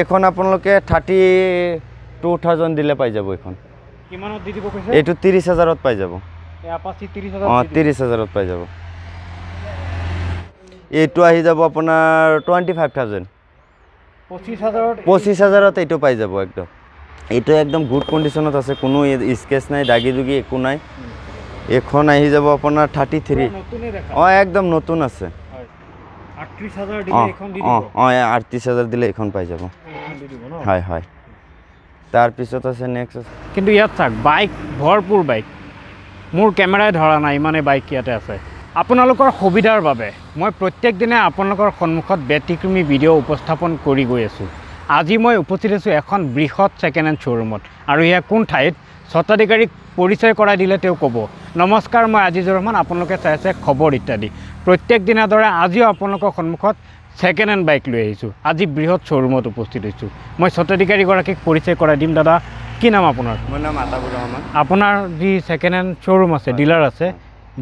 এইখন আপোনালোকে thirty two thousand দিলে পাই যাব এইখন কিমানত দি দিব কৈছে এইটো ত্ৰিছ হাজাৰত পাই যাব। অঁ। ত্ৰিছ হাজাৰত পাই যাব। এইটো আহি যাব আপোনাৰ টুৱেণ্টি ফাইভ থাউজেণ্ড পঁচিছ হাজাৰত পঁচিছ হাজাৰত এইটো পাই যাব একদম। এইটো একদম গুড কণ্ডিশ্যনত আছে কোনো স্কেচ নাই দাগি দুগি একো নাই। এইখন আহি যাব আপোনাৰ থাৰ্টি থ্ৰী অঁ একদম নতুন আছে হয় আঠত্ৰিছ হাজাৰ দিলে অঁ এইখন দি অঁ দিব? অঁ আঠত্ৰিছ হাজাৰ দিলে এইখন পাই যাব। এইখন দি দিব ন? হয় হয়। তাৰপিছত আছে নেক্সট আছে। কিন্তু ইয়াত চাওক বাইক ভৰপূৰ বাইক। মোৰ কেমেৰাই ধৰা নাই ইমানেই বাইক ইয়াতে আছে। আপোনালোকৰ সুবিধাৰ বাবে মই প্ৰত্যেক দিনে আপোনালোকৰ সন্মুখত ব্যতিক্ৰমী ভিডিঅ' উপস্থাপন কৰি গৈ আছোঁ। আজি মই উপস্থিত আছোঁ এখন বৃহৎ ছেকেণ্ড হেণ্ড শ্ব'ৰুমত আৰু এয়া কোন ঠাইত স্বত্বাধিকাৰীক পৰিচয় কৰাই দিলে তেওঁ ক'ব। নমস্কাৰ মই আজিজুৰ ৰহমান আপোনালোকে চাই আছে খবৰ ইত্যাদি। প্ৰত্যেক দিনাৰ দৰে আজিও আপোনালোকৰ সন্মুখত ছেকেণ্ড হেণ্ড বাইক লৈ আহিছোঁ। আজি বৃহৎ শ্ব'ৰুমত উপস্থিত হৈছোঁ। মই স্বত্বাধিকাৰীগৰাকীক পৰিচয় কৰাই দিম। দাদা কি নাম আপোনাৰ? মোৰ নাম আতাবুৰ ৰহমান আপোনাৰ যি ছেকেণ্ড হেণ্ড শ্ব'ৰুম আছে ডিলাৰ আছে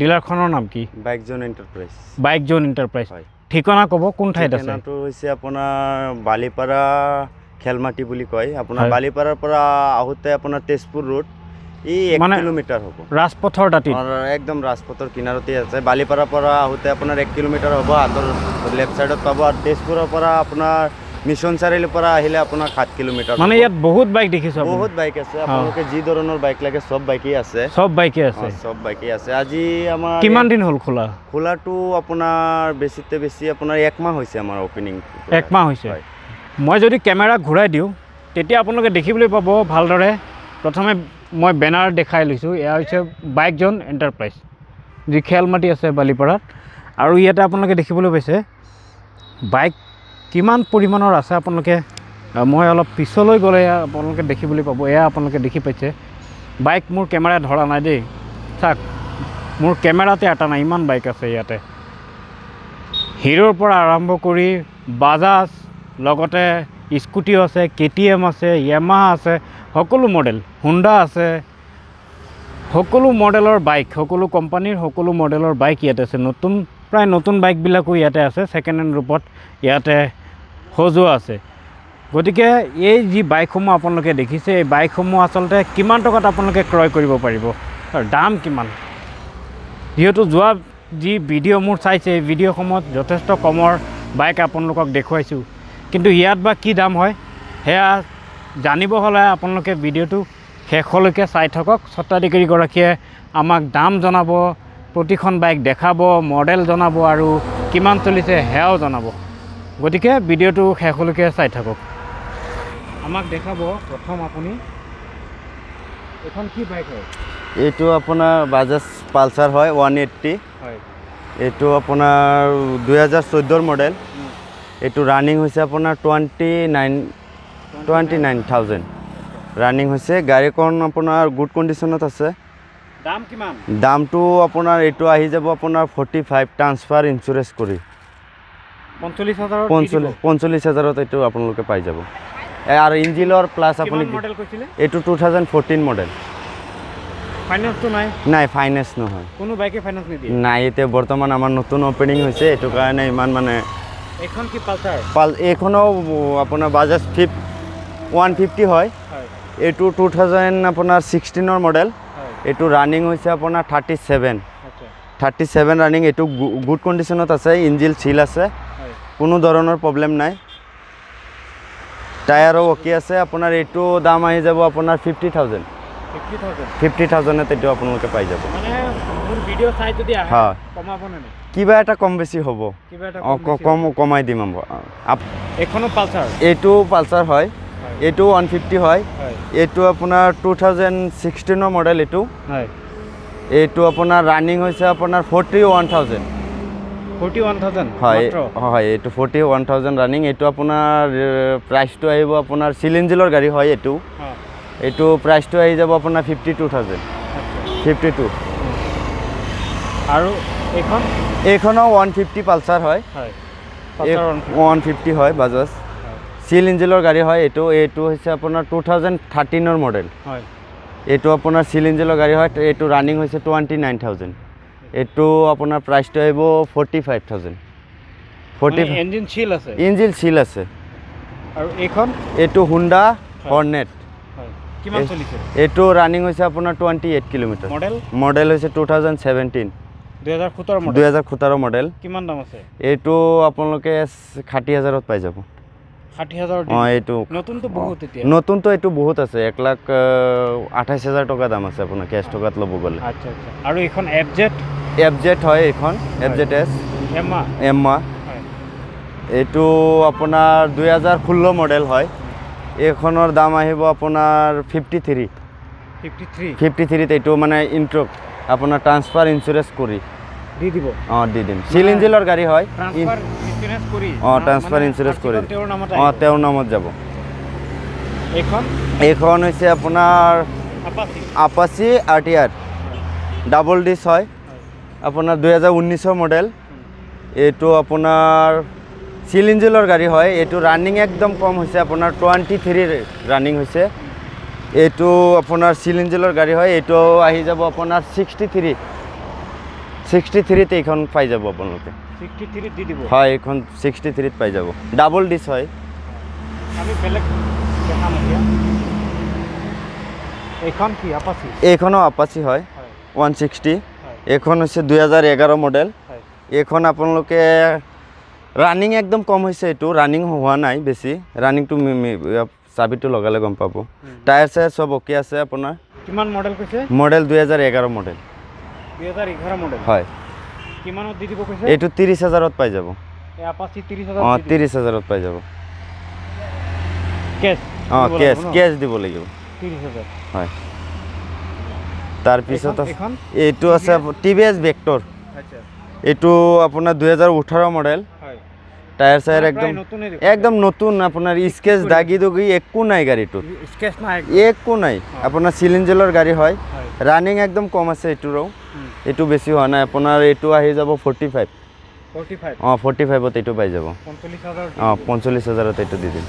ডিলাৰখনৰ নাম কি? Bike zone enterprise bike zone enterprise ঠিকনা ক'ব কোন ঠাইত আছে? ঠিকনাটো হৈছে আপোনাৰ বালিপাৰা খেলমাটি বুলি কয়। আপোনাৰ। বালিপাৰাৰ পৰা আহোঁতে আপোনাৰ তেজপুৰ ৰোড এই এক কিলোমিটাৰ হ'ব। ৰাজপথৰ দাঁতিত? আৰু একদম ৰাজপথৰ কিনাৰতে আছে। বালিপাৰাৰ পৰা আহোঁতে আপোনাৰ এক কিলোমিটাৰ হ'ব। হাতৰ লেফ্ট ছাইডত পাব। আৰু তেজপুৰৰ পৰা আপোনাৰ মিছন চাৰিআলিৰ পৰা আহিলে আপোনাৰ সাত কিলোমিটাৰ মানে। ইয়াত বহুত বাইক দেখিছোঁ। বহুত বাইক আছে। আপোনালোকে যি ধৰণৰ বাইক লাগে চব বাইকেই আছে। চব বাইকে আছে। চব বাইকেই আছে। আজি আমাৰ কিমান দিন হ'ল খোলা? খোলাটো আপোনাৰ বেছিতে বেছি আপোনাৰ এক মাহ হৈছে আমাৰ অপেনিং এক মাহ হৈছে। মই যদি কেমেৰা ঘূৰাই দিওঁ তেতিয়া আপোনালোকে দেখিবলৈ পাব ভালদৰে। প্ৰথমে মই বেনাৰ দেখাই লৈছোঁ এয়া হৈছে বাইক জোন এণ্টাৰপ্ৰাইজ যি খেলমাটি আছে বালিপাৰাত। আৰু ইয়াতে আপোনালোকে দেখিবলৈ পাইছে বাইক কিমান পৰিমাণৰ আছে আপোনালোকে মই অলপ পিছলৈ গ'লে আপোনালোকে দেখিবলৈ পাব এয়া আপোনালোকে দেখি পাইছে। বাইক মোৰ কেমেৰাই ধৰা নাই দেই চাওক মোৰ কেমেৰাতে এটা নাই ইমান বাইক আছে ইয়াতে। হিৰোৰ পৰা আৰম্ভ কৰি বাজাজ লগতে স্কুটিও আছে কে টি এম আছে য়ামাহা আছে সকলো মডেল হুণ্ডা আছে। সকলো মডেলৰ বাইক সকলো কোম্পানীৰ সকলো মডেলৰ বাইক ইয়াতে আছে। নতুন প্ৰায় নতুন বাইকবিলাকো ইয়াতে আছে ছেকেণ্ড হেণ্ড ৰূপত ইয়াতে সজোৱা আছে। গতিকে এই যি বাইকসমূহ আপোনালোকে দেখিছে এই বাইকসমূহ আচলতে কিমান টকাত আপোনালোকে ক্ৰয় কৰিব পাৰিব? তাৰ দাম কিমান? যিহেতু যোৱা যি ভিডিঅ' মোৰ চাইছে এই ভিডিঅ'সমূহত যথেষ্ট কমৰ বাইক আপোনালোকক দেখুৱাইছোঁ। কিন্তু ইয়াত বা কি দাম হয় সেয়া জানিব হ'লে আপোনালোকে ভিডিঅ'টো শেষলৈকে চাই থাকক। স্বত্বাধিকাৰীগৰাকীয়ে আমাক দাম জনাব প্ৰতিখন বাইক দেখাব মডেল জনাব আৰু কিমান চলিছে সেয়াও জনাব। গতিকে ভিডিঅ'টো শেষলৈকে চাই থাকক। আমাক দেখাব প্ৰথম আপুনি। এইখন কি বাইক হয়? এইটো আপোনাৰ বাজাজ পালচাৰ হয় ওৱান এইট্টি। হয়। এইটো আপোনাৰ দুহেজাৰ চৈধ্যৰ মডেল। এইটো ৰানিং হৈছে আপোনাৰ twenty nine twenty nine thousand running হৈছে গাড়ীখন আপোনাৰ গুড কণ্ডিশ্যনত আছে। দাম কিমান? দামটো আপোনাৰ এইটো আহি যাব আপোনাৰ ফৰ্টি ফাইভ ট্ৰান্সফাৰ ইঞ্চুৰেঞ্চ কৰি। পঞ্চল্লিছ হাজাৰত পঞ্চল্লিছ হাজাৰত এইটো আপোনালোকে পাই যাব। আৰু ইঞ্জিলৰ প্লাছ আপুনি এইটো টু থাউজেণ্ড ফ'ৰ্টিন মডেল ফাইনেন্সটো নাই? নাই ফাইনেন্স নহয়। কোনো বাইকে ফাইনেন্স নিদিয়ে? নাই এতিয়া বৰ্তমান আমাৰ নতুন অপেনিং হৈছে এইটো কাৰণে ইমান মানে এইখন কি পালচাৰ পাল এইখনো আপোনাৰ বাজাজ ফিফ ওৱান ফিফটি হয়। হয়। এইটো টু থাউজেণ্ড আপোনাৰ ছিক্সটিনৰ মডেল এইটো ৰানিং হৈছে আপোনাৰ থাৰ্টি ছেভেন আচ্ছা। থাৰ্টি ছেভেন ৰানিং এইটো গুড কণ্ডিশ্যনত আছে ইঞ্জিল চিল আছে। কোনো ধৰণৰ প্ৰব্লেম নাই। টায়াৰো অ'কে আছে আপোনাৰ এইটো দাম আহি যাব আপোনাৰ ফিফটি থাউজেণ্ড ফিফটি থাউজেণ্ডত এইটো আপোনালোকে পাই যাব। মানে হয়। কিবা এটা কম বেছি হ'ব। কম কমাই দিম এইখনো পালচাৰ এইটো পালচাৰ হয়। এইটো ওৱান ফিফটি হয়। এইটো আপোনাৰ টু থাউজেণ্ড ছিক্সটিনৰ মডেল এইটো। এইটো আপোনাৰ ৰানিং হৈছে আপোনাৰ forty one thousand forty one thousand হয় হয় এইটো ফৰ্টি ওৱান থাউজেণ্ড ৰানিং এইটো আপোনাৰ প্ৰাইচটো আহিব আপোনাৰ চিলিঞ্জিলৰ গাড়ী হয় এইটো। এইটো প্ৰাইচটো আহি যাব আপোনাৰ fifty two thousand fifty two আৰু এইখন? ওৱান ফিফটি পালচাৰ হয়। ওৱান ফিফটি হয় বাজাজ। চিল ইঞ্জিলৰ গাড়ী হয়। এইটো এইটো হৈছে আপোনাৰ টু থাউজেণ্ড থাৰ্টিনৰ মডেল হয়। এইটো আপোনাৰ চিল ইঞ্জিনৰ গাড়ী হয়। এইটো ৰানিং হৈছে টুৱেণ্টি নাইন থাউজেণ্ড এইটো আপোনাৰ প্ৰাইচটো আহিব forty five thousand forty engine seal আছে? ইঞ্জিল চিল আছে। আৰু এইখন? এইটো হুণ্ডা হৰ্নেট এইটো ৰানিং হৈছে আপোনাৰ twenty eight kilometre model model হৈছে টু থাউজেণ্ড ছেভেণ্টিন দুহেজাৰ সোতৰ মডেল দুহেজাৰ কিমান দাম আছে? এইটো আপোনালোকে ষাঠি হাজাৰত পাই যাব। ষাঠি হাজাৰ অঁ এইটো। নতুনটো বহুত এতিয়া। নতুনটো এইটো বহুত আছে এক লাখ আঠাইছ হাজাৰ টকা দাম আছে আপোনাৰ কেছ টকাত ল'ব গ'লে। আচ্ছা আচ্ছা। আৰু এইখন এফ জেড এফ জেড হয় এইখন এফ জেড এছ এমা এম্মা হয়। এইটো আপোনাৰ দুই হাজাৰ ষোল্ল মডেল হয়। এইখনৰ দাম আহিব আপোনাৰ fifty three fifty three fifty থ্ৰীত এইটো মানে ইণ্ট্ৰ আপোনাৰ ট্ৰান্সফাৰ ইঞ্চুৰেঞ্চ কৰি। দি দিব। অঁ দি দিম। চিল ইঞ্জিলৰ গাড়ী হয়। অঁ ট্ৰান্সফাৰ ইঞ্চুৰেঞ্চ কৰি। অঁ। তেওঁৰ নামত যাব। এইখন? হৈছে আপোনাৰ Apache. R T R. Double disc হয়। আপোনাৰ দুহেজাৰ ঊনৈছৰ মডেল এইটো আপোনাৰ চিল ইঞ্জিলৰ গাড়ী হয়। এইটো ৰানিং একদম কম হৈছে। আপোনাৰ টুৱেণ্টি থ্ৰী ৰানিং হৈছে। এইটো আপোনাৰ চিল ইঞ্জিলৰ গাড়ী হয় এইটো আহি যাব আপোনাৰ ছিক্সটি থ্ৰী ছিক্সটি থ্ৰীত এইখন পাই যাব আপোনালোকে। ছিক্সটি থ্ৰীত দি দিব? হয় এইখন ছিক্সটি থ্ৰীত পাই যাব। ডাবল ডিছ হয়। আমি বেলেগ দেখাম এতিয়া। এইখন কি আপাচি এইখনো আপাচি হয় ওৱান ছিক্সটি এইখন হৈছে দুহেজাৰ এঘাৰ মডেল এইখন আপোনালোকে ৰানিং একদম কম হৈছে এইটো ৰানিং হোৱা নাই বেছি। ৰানিংটো চাবিটো লগালে গম পাব। টায়াৰ চায়াৰ চব অ'কে আছে আপোনাৰ? কিমান মডেল কৈছে? মডেল দুহেজাৰ এঘাৰ মডেল দুহেজাৰ এঘাৰ মডেল হয়। কিমানত দি দিব কৈছে? এইটো ত্ৰিছ হাজাৰত পাই যাব। এই আপাচি ত্ৰিছ হাজাৰ অঁ দি দিব। ত্ৰিছ হাজাৰত পাই যাব। কেছ অঁ কেছ? কেছ দিব লাগিব। ত্ৰিছ হাজাৰ। হয়। তাৰপিছত এইখন- আছে- এইখন? এইটো আছে টি ভি এছ? ভেক্টৰ আচ্ছা। এইটো আপোনাৰ দুহেজাৰ ওঠৰ মডেল চায়াৰ প্ৰায় একদম। একদম নতুন আপোনাৰ স্কেচ দাগি দুগি একো নাই গাড়ীটোত নাই একো নাই আপোনাৰ চিলিঞ্জেলৰ গাড়ী হয় ৰানিং একদম কম আছে এইটোৰো। এইটো বেছি হোৱা নাই আপোনাৰ এইটো আহি যাব ফৰ্টি ফাইভ অঁ ফৰ্টি ফাইভত এইটো পাই যাব পঞ্চল্লিছ হাজাৰ অঁ পঞ্চল্লিছ হাজাৰত এইটো দি দিম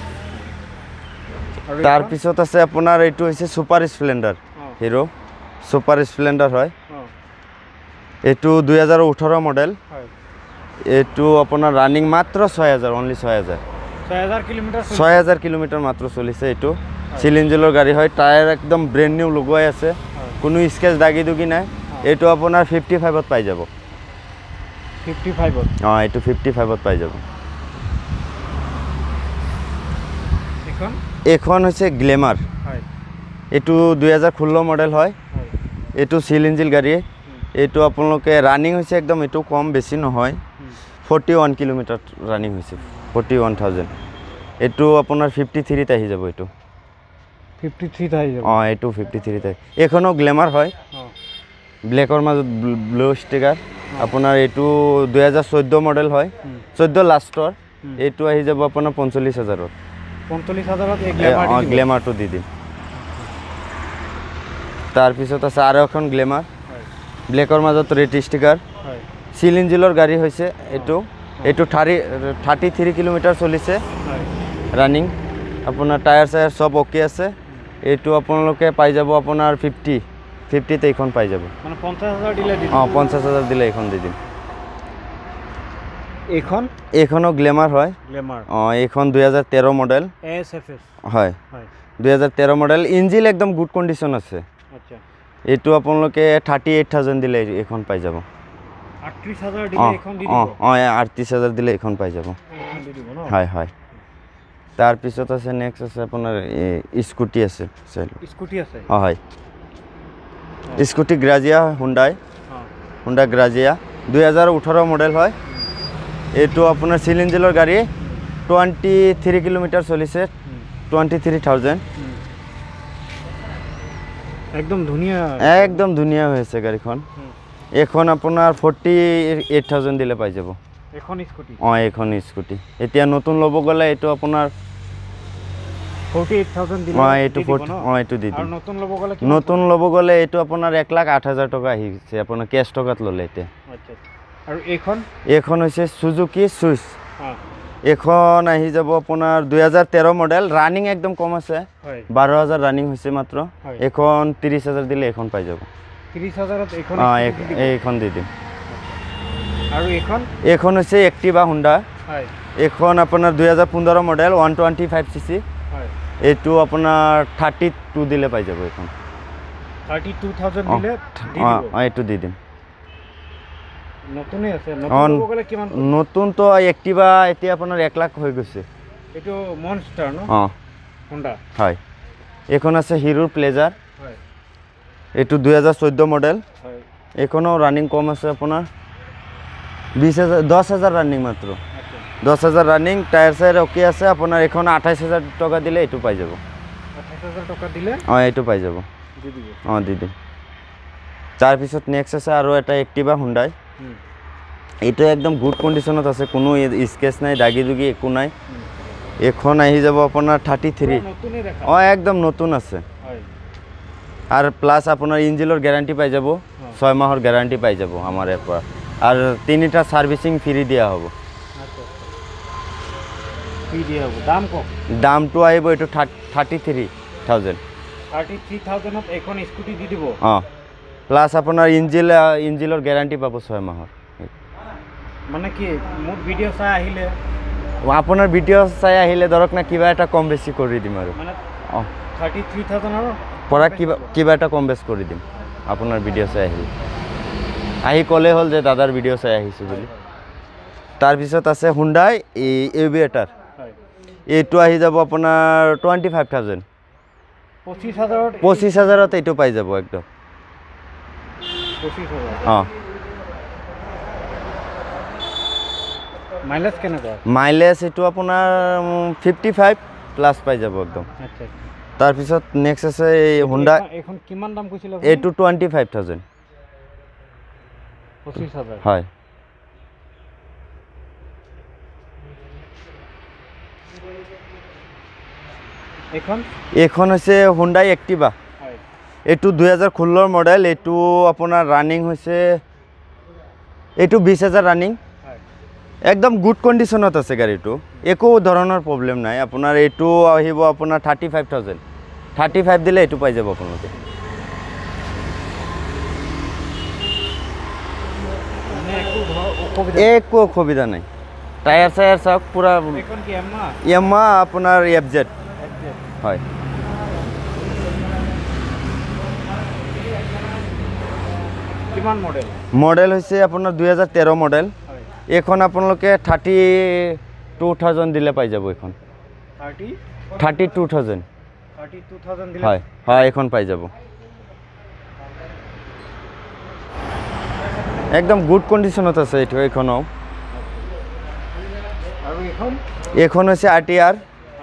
তাৰপিছত আছে আপোনাৰ এইটো হৈছে super Splendor Hero' super Splendor হয় এইটো দুই হাজাৰ ওঠৰ মডেল হয় এইটো আপোনাৰ ৰানিং মাত্ৰ ছয় হাজাৰ অনলি ছয় হাজাৰ। ছয় হাজাৰ কিলোমিটাৰ চলি- ছয় হাজাৰ কিলোমিটাৰ মাত্ৰ চলিছে এইটো। চিলিঞ্জেলৰ গাড়ী হয় টায়াৰ একদম ব্ৰেণ্ড নিউ লগোৱাই আছে। কোনো স্কেচ দাগি দুগি নাই এইটো আপোনাৰ ফিফটি ফাইভত পাই যাব। ফিফটি ফাইভত অঁ এইটো ফিফটি ফাইভত পাই যাব। এইখন? হৈছে গ্লেমাৰ। এইটো দুই হাজাৰ ষোল্ল মডেল হয়। এইটো চিল ইঞ্জিল গাড়ী এইটো আপোনালোকে ৰানিং হৈছে একদম এইটো কম বেছি নহয়। ফৰ্টি ওৱান কিলোমিটাৰ ৰানিং হৈছে ফৰ্টি ওৱান থাউজেণ্ড এইটো আপোনাৰ ফিফটি থ্ৰীত আহি যাব এইটো। ফিফটি থ্ৰীত আহি যাব। অঁ এইটো ফিফটি থ্ৰীত আহি এইখনো গ্লেমাৰ হয়। ব্লেকৰ মাজত ব্লু ষ্টিকাৰ আপোনাৰ এইটো দুহেজাৰ চৈধ্য মডেল হয়। চৈধ্য লাষ্টৰ। এইটো আহি যাব আপোনাৰ পঞ্চল্লিছ হাজাৰত। পঞ্চল্লিছ হাজাৰত অঁ। গ্লেমাৰটো দি দিম। তাৰপিছত আছে আৰু এখন গ্লেমাৰ ব্লেকৰ মাজত ৰেড ষ্টিকাৰ চিল ইঞ্জিলৰ গাড়ী হৈছে এইটো। এইটো থাৰ্টি থাৰ্টি থ্ৰী কিলোমিটাৰ চলিছে। ৰানিং। আপোনাৰ টায়াৰ চায়াৰ চব অ'কে আছে। এইটো আপোনালোকে পাই যাব আপোনাৰ ফিফটি ফিফটিত এইখন পাই যাব। অঁ পঞ্চাছ হাজাৰ দিলে এইখন দি দিম। এইখন? এইখনো গ্লেমাৰ হয়। অঁ এইখন দুহেজাৰ তেৰ মডেল। হয়। দুহেজাৰ তেৰ মডেল। ইঞ্জিল একদম গুড কণ্ডিশ্যন আছে। এইটো আপোনালোকে থাৰ্টি এইট থাউজেণ্ড দিলে এইখন পাই যাব। অঁ এইখন দি অঁ দিব। অঁ আঠত্ৰিছ হাজাৰ দিলে এইখন পাই যাব। হয় হয়। তাৰপিছত আছে নেক্সট আছে আপোনাৰ স্কুটি আছে। স্কুটি আছে? অঁ হয়। স্কুটি গ্ৰাজিয়া হুণ্ডাই অঁ। হুণ্ডা গ্ৰাজিয়া দুই হাজাৰ ওঠৰ মডেল হয়। এইটো আপোনাৰ চিলিঞ্জিলৰ গাড়ী টুৱেণ্টি থ্ৰী কিলোমিটাৰ চলিছে টুৱেণ্টি থ্ৰী থাউজেণ্ড একদম ধুনীয়া। একদম ধুনীয়া হৈ আছে গাড়ীখন। হুম। এইখন আপোনাৰ ফৰ্টি এইট থাউজেণ্ড দিলে পাই যাব। এখন স্কুটি? অঁ এইখন স্কুটি। এতিয়া নতুন ল'ব গ'লে এইটো আপোনাৰ নতুন ল'ব গ'লে এইটো আপোনাৰ এক লাখ আঠ হাজাৰ টকা আহিছে আপোনাৰ কেছ টকাত ল'লে এতিয়া। আৰু এইখন? এইখন হৈছে চুজুকি চুইচ এইখন আহি যাব আপোনাৰ দুহেজাৰ তেৰ মডেল ৰানিং একদম কম আছে। বাৰ হাজাৰ ৰানিং হৈছে মাত্ৰ। এইখন ত্ৰিছ হাজাৰ দিলে এইখন পাই যাব। ত্ৰিছ হাজাৰত এইখন অঁ স্কুটি দি দিব। এইখন দি দিম। আৰু এইখন এইখন হৈছে এক্টিভা হুণ্ডা। হয়। এইখন আপোনাৰ দুহেজাৰ পোন্ধৰ model one twenty five C C. হয়। এইটো আপোনাৰ থাৰ্টি টু দিলে পাই যাব এইখন। থাৰ্টি টু থাউজেণ্ড অঁ দিলে দি অঁ দিব। অঁ এইটো দি দিম। নতুনেই আছে। অঁ নতুন ক'ব গ'লে কিমান নতুনতো এক্টিভা এতিয়া আপোনাৰ এক লাখ হৈ গৈছে। এইটো মনষ্টাৰ ন? অঁ। হোণ্ডা। হয়। এইখন আছে হিৰোৰ প্লেজাৰ। এইটো দুহেজাৰ চৈধ্য মডেল। এইখনো ৰানিং কম আছে আপোনাৰ বিছ হাজাৰ দহ হাজাৰ ৰানিং মাত্ৰ। দহ হাজাৰ ৰানিং টায়াৰ চায়াৰ অ'কে আছে আপোনাৰ এইখন আঠাইছ হাজাৰ টকা দিলে এইটো পাই যাব। অঁ এইটো পাই যাব। অঁ দি দিম। তাৰপিছত নেক্সট আছে আৰু এটা এক্টিভা হুণ্ডাই এইটো একদম গুড কণ্ডিশ্যনত আছে কোনো স্কেচ নাই দাগি দুগি একো নাই। এইখন আহি যাব আপোনাৰ থাৰ্টি থ্ৰী অঁ একদম নতুন আছে। আৰু প্লাছ আপোনাৰ ইঞ্জিলৰ গেৰাণ্টি পাই যাব। ছয় মাহৰ গেৰাণ্টি পাই যাব আমাৰ ইয়াৰ পৰা আৰু তিনিটা ছাৰ্ভিচিং ফ্ৰী দিয়া হ'ব। দাম কওক দামটো আহিব এইটো thirty three thousand thirty three থাউজেণ্ডত এখন স্কুটি দি দিব? অঁ। প্লাছ আপোনাৰ ইঞ্জিল ইঞ্জিলৰ গেৰাণ্টি পাব ছয় মাহৰ মানে কি মোৰ ভিডিঅ' চাই আহিলে? আপোনাৰ ভিডিঅ' চাই আহিলে ধৰক না কিবা এটা কম বেছি কৰি দিম আৰু। মানে অঁ। থাৰ্টি থ্ৰী থাউজেণ্ডৰ পৰা কিবা কিবা এটা কম বেছ কৰি দিম। আপোনাৰ ভিডিঅ' চাই আহিলে। আহি ক'লে হ'ল যে দাদাৰ ভিডিঅ' চাই আহিছোঁ বুলি। তাৰপিছত আছে হুণ্ডাই এই এভিয়েটাৰ হয়। এইটো আহি যাব আপোনাৰ টুৱেণ্টি ফাইভ থাউজেণ্ড পঁচিছ হাজাৰত পঁচিছ হাজাৰত এইটো পাই যাব একদম। অঁ। মাইলেজ কেনেকুৱা? মাইলেজ এইটো আপোনাৰ ফিফটি ফাইভ প্লাছ পাই যাব একদম। আচ্ছা। তাৰপিছত নেক্সট আছে এই হুণ্ডা এইখন- এইখন কিমান দাম কৈছিলে আপুনি? এইটো টুৱেণ্টি ফাইভ থাউজেণ্ড পঁচিছ হাজাৰ। হয়। এইখন? এইখন হৈছে হুণ্ডাই এক্টিভা হয়। এইটো দুহেজাৰ ষোল্লৰ মডেল এইটো আপোনাৰ ৰানিং হৈছে এইটো বিছ হাজাৰ ৰানিং হয় একদম গুড কণ্ডিশ্যনত আছে গাড়ীটো। একো ধৰণৰ প্ৰব্লেম নাই। আপোনাৰ এইটো আহিব আপোনাৰ thirty five thousand thirty five দিলে এইটো পাই যাব আপোনালোকে। একো অসুবিধা নাই। টায়াৰ চায়াৰ চাওক পূৰা এমা আপোনাৰ এফ হয়। মডেল হৈছে আপোনাৰ দুহেজাৰ তেৰ মডেল এইখন আপোনালোকে থাৰ্টি টু থাউজেণ্ড দিলে পাই যাব এইখন। Thirty? Thirty two thousand. Thirty two thousand দিলে? হয় হয় এইখন পাই যাব। একদম গুড কণ্ডিশ্যনত আছে এইটো এইখন? এইখন হৈছে R T R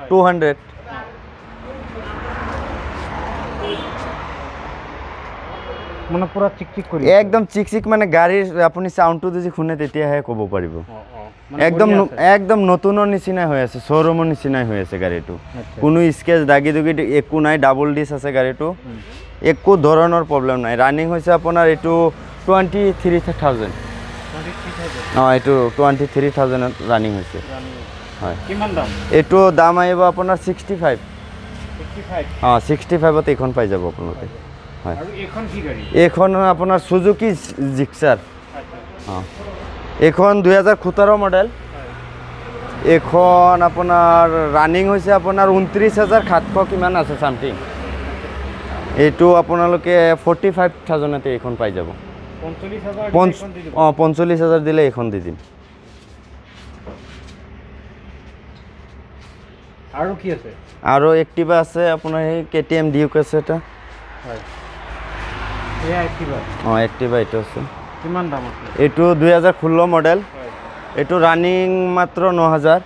two hundred. মানে পূৰা চিক চিক কৰি একদম চিক চিক মানে গাড়ীৰ আপুনি চাউণ্ডটো যদি শুনে তেতিয়াহে ক'ব পাৰিব। একদম একদম নতুনৰ নিচিনাই হৈ আছে শ্ব'ৰুমৰ নিচিনাই হৈ আছে গাড়ীটো। কোনো স্কেচ দাগি দুগি একো নাই ডাবল ডিছ আছে গাড়ীটো। একো ধৰণৰ প্ৰব্লেম নাই। ৰানিং হৈছে আপোনাৰ এইটো টুৱেণ্টি থ্ৰী থাউজেণ্ড অঁ এইটো টুৱেণ্টি থ্ৰী থাউজেণ্ডত ৰানিং হৈছে। হয়। কিমান দাম? এইটো দাম আহিব আপোনাৰ ছিক্সটি ফাইভ অঁ ছিক্সটি ফাইভত এইখন পাই যাব আপোনালোকে। হয়। এইখন আপোনাৰ চুজুকি জিক্সাৰ অঁ। এইখন দুহেজাৰ সোতৰ মডেল এইখন আপোনাৰ ৰানিং হৈছে আপোনাৰ ঊনত্ৰিছ হাজাৰ সাতশ কিমান আছে চামথিং এইটো আপোনালোকে ফৰ্টি ফাইভ থাউজেণ্ডতে এইখন পাই যাব। অঁ পঞ্চল্লিছ হাজাৰ দিলে এইখন দি দিম। আৰু কি আছে? আৰু এক্টিভা আছে আপোনাৰ সেই কে টি এম ডিউক আছে এটা। হয়। অঁ এক্টিভা এইটো আছে। কিমান দাম এইটো দুই হাজাৰ ষোল্ল মডেল এইটো ৰানিং মাত্ৰ ন হাজাৰ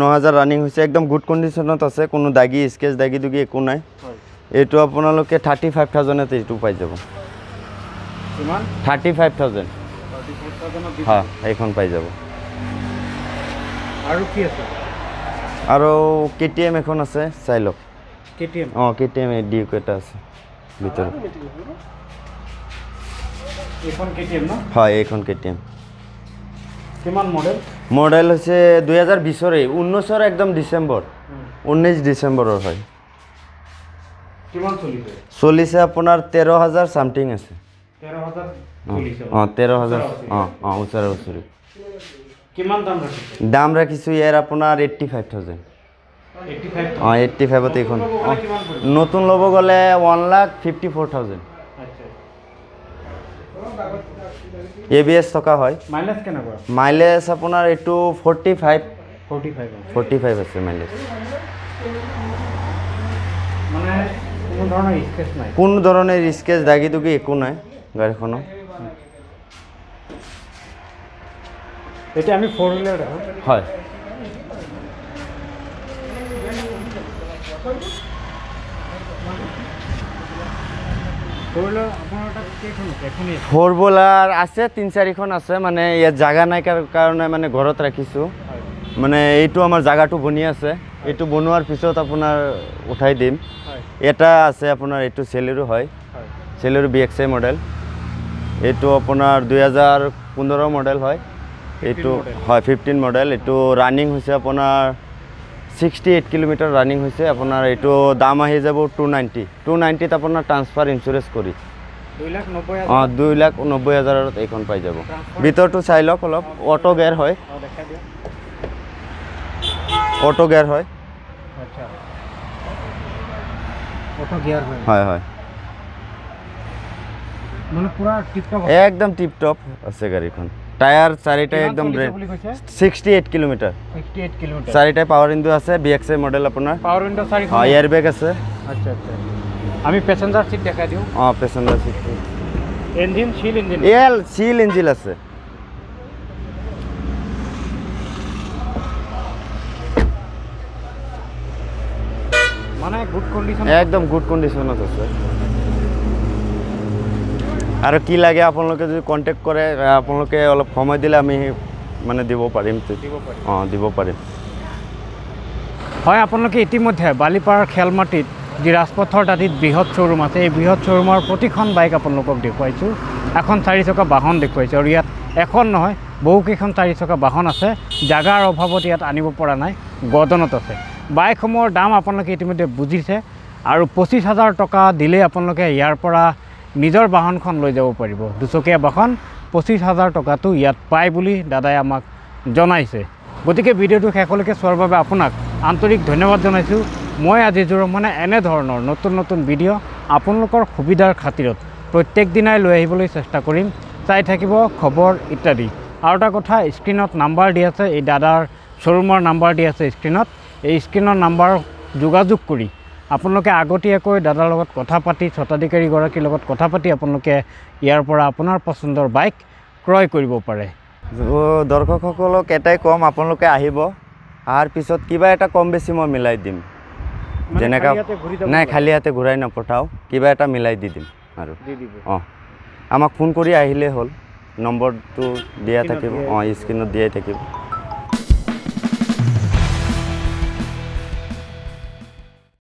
ন হাজাৰ ৰানিং হৈছে। একদম গুড কণ্ডিশ্যনত আছে। কোনো দাগি স্কেচ দাগি দুগি একো নাই। এইটো আপোনালোকে থাৰ্টি ফাইভ থাউজেণ্ডত এইটো পাই যাব। থাৰ্টি ফাইভ থাউজেণ্ড হয় এইখন পাই যাব। আৰু কি আছে? আৰু কে টি এম এখন আছে চাই লওক। কে টি এম অঁ কে টি এম ডিউক এটা আছে। ভিতৰত ন? হয় এইখন কে টি এম কিমান মডেল মডেল হৈছে দুহেজাৰ বিছৰে ঊনৈছৰ একদম ডিচেম্বৰ। ঊনৈছ ডিচেম্বৰৰ হয়। চলিছে? আপোনাৰ তেৰ হাজাৰ চামথিং আছে। অঁ তেৰ হাজাৰ অঁ অঁ ওচৰে ওচৰি। কিমান দাম ৰাখিছে? ইয়াৰ আপোনাৰ এইট্টি ফাইভ থাউজেণ্ড অঁ এইট্টি ফাইভত এইখন। নতুন ল'ব গ'লে one lakh fifty four thousand A B S থকা হয়। মাইলেজ কেনেকুৱা? মাইলেজ আপোনাৰ এইটো forty five forty five forty five আছে মাইলেজ কোনো ধৰণৰ স্কেচ দাগি দুগি একো নাই গাড়ীখনৰ। এতিয়া আমি ফ'ৰ হুইলাৰ হয় ফ'ৰ হুইলাৰ আপোনাৰ তাত কেইখন আছে এখনেই আছে ফ'ৰ বোলাৰ আছে? তিনি চাৰিখন আছে মানে ইয়াত জাগা নাই কাৰ- কাৰণে মানে ঘৰত ৰাখিছোঁ। মানে এইটো আমাৰ জাগাটো বনি আছে। এইটো বনোৱাৰ পিছত আপোনাৰ উঠাই দিম। এটা আছে আপোনাৰ এইটো চেলেৰো হয়। Celerio V X I model. এইটো আপোনাৰ দুই হাজাৰ পোন্ধৰ মডেল হয়। এইটো। হয় ফিফটিন মডেল। এইটো ৰানিং হৈছে আপোনাৰ ছিক্সটি এইট কিলোমিটাৰ ৰানিং হৈছে আপোনাৰ এইটো দাম আহি যাব টু নাইণ্টি টু নাইণ্টিত আপোনাৰ ট্ৰান্সফাৰ ইঞ্চুৰেঞ্চ কৰি। দুই লাখ নব্বৈ অঁ হাজাৰ দুই লাখ নব্বৈ হাজাৰত এইখন পাই যাব। ভিতৰটো চাই লওক অলপ অটো গেয়াৰ হয়। অটো গেয়াৰ হয়। আচ্ছা। হয়। হয় মানে পূৰা টিপটপ একদম টিপ টপ আছে গাড়ীখন। টায়াৰ চাৰিটাই একদম sixty eight kilometre sixty eight kilometre. চাৰিটাই power window আছে বি এক্স আই মডেল আপোনাৰ। পাৱাৰ উইণ্ডো চাৰিখন অঁ এয়াৰ বেগ আছে। আচ্ছা আচ্ছা। আমি পেচেঞ্জাৰ চিট দেখাই দিওঁ। অঁ passenger seat engine seal engine L seal engine আছে। মানে গুড কণ্ডিশ্যন একদম গুড কণ্ডিশ্যনত আছে। আৰু কি লাগে আপোনালোকে যদি কণ্টেক্ট কৰে আপোনালোকে অলপ সময় দিলে আমি মানে দিব পাৰিম। অঁ দিব পাৰিম। হয় আপোনালোকে ইতিমধ্যে বালিপাৰাৰ খেলমাটিত যি ৰাজপথৰ দাঁতিত বৃহৎ শ্ব'ৰুম আছে এই বৃহৎ শ্ব'ৰুমৰ প্ৰতিখন বাইক আপোনালোকক দেখুৱাইছোঁ। এখন চাৰি চকা বাহন দেখুৱাইছোঁ আৰু ইয়াত এখন নহয় বহুকেইখন চাৰি চকা বাহন আছে। জাগাৰ অভাৱত ইয়াত আনিব পৰা নাই গদনত আছে। বাইকসমূহৰ দাম আপোনালোকে ইতিমধ্যে বুজিছে আৰু পঁচিছ হাজাৰ টকা দিলেই আপোনালোকে ইয়াৰ পৰা নিজৰ বাহনখন লৈ যাব পাৰিব। দুচকীয়া বাহন পঁচিছ হাজাৰ টকাটো ইয়াত পায় বুলি দাদাই আমাক জনাইছে। গতিকে ভিডিঅ'টো শেষলৈকে চোৱাৰ বাবে আপোনাক আন্তৰিক ধন্যবাদ জনাইছোঁ। মই আজি মানে এনেধৰণৰ নতুন নতুন ভিডিঅ' আপোনালোকৰ সুবিধাৰ খাতিৰত প্ৰত্যেক দিনাই লৈ আহিবলৈ চেষ্টা কৰিম। চাই থাকিব খবৰ ইত্যাদি। আৰু এটা কথা স্ক্ৰীণত নাম্বাৰ দি আছে এই দাদাৰ শ্ব'ৰুমৰ নাম্বাৰ দি আছে স্ক্ৰীণত। এই স্ক্ৰীণৰ নাম্বাৰ যোগাযোগ কৰি আপোনালোকে আগতীয়াকৈ দাদাৰ লগত কথা পাতি স্বত্বাধিকাৰীগৰাকীৰ লগত কথা পাতি আপোনালোকে ইয়াৰ পৰা আপোনাৰ পচন্দৰ বাইক ক্ৰয় কৰিব পাৰে। দৰ্শকসকলক এটাই ক'ম আপোনালোকে আহিব। অহাৰ পিছত কিবা এটা কম বেছি মই মিলাই দিম। যেনেকা নাই খালী হাতে ঘূৰাই নপঠাওঁ। কিবা এটা মিলাই দি দিম আৰু। অঁ। আমাক ফোন কৰি আহিলেই হ'ল। নম্বৰটো দিয়াই থাকিব। অঁ স্ক্ৰীণত দিয়াই থাকিব।